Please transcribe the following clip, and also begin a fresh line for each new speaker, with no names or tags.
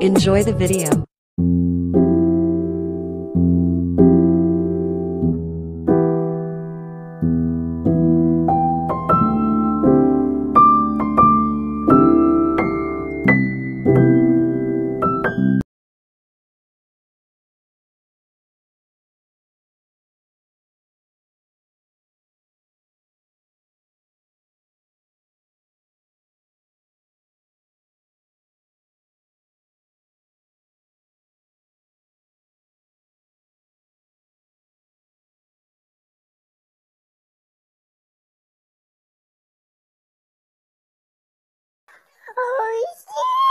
Enjoy the video.
Oh, yeah.